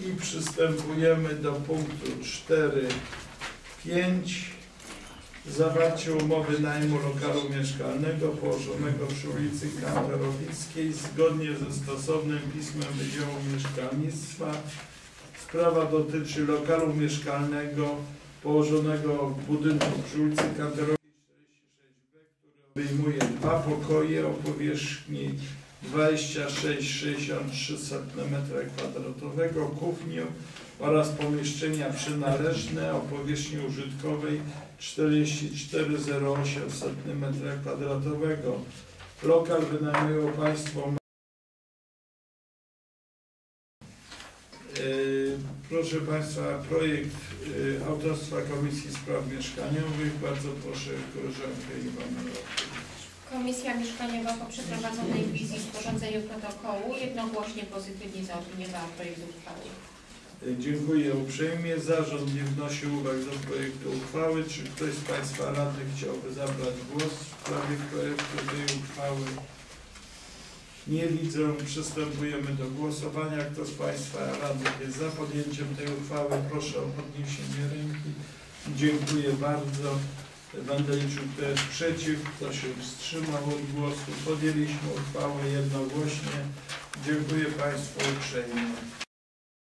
I przystępujemy do punktu 4.5. Zawarcie umowy najmu lokalu mieszkalnego położonego przy ulicy Kantorowickiej zgodnie ze stosownym pismem Wydziału Mieszkalnictwa. Sprawa dotyczy lokalu mieszkalnego położonego w budynku przy ulicy Kantorowickiej 46B, który obejmuje dwa pokoje o powierzchni 26,63 m2, kuchnię oraz pomieszczenia przynależne o powierzchni użytkowej 44,08 m2. Lokal wynajmują Państwo. Yy, Proszę Państwa, projekt yy, autorstwa Komisji Spraw Mieszkaniowych. Bardzo proszę koleżankę Iwanę Rotkiewicz. Komisja Mieszkaniowa po przeprowadzonej wizji sporządzeniu protokołu jednogłośnie pozytywnie zaopiniowała projekt uchwały. Dziękuję uprzejmie. Zarząd nie wnosi uwag do projektu uchwały. Czy ktoś z Państwa radnych chciałby zabrać głos w sprawie projektu tej uchwały? Nie widzę. Przystępujemy do głosowania. Kto z Państwa radnych jest za podjęciem tej uchwały? Proszę o podniesienie ręki. Dziękuję bardzo. Będę liczył, kto jest przeciw, kto się wstrzymał od głosu. Podjęliśmy uchwałę jednogłośnie. Dziękuję Państwu uprzejmie.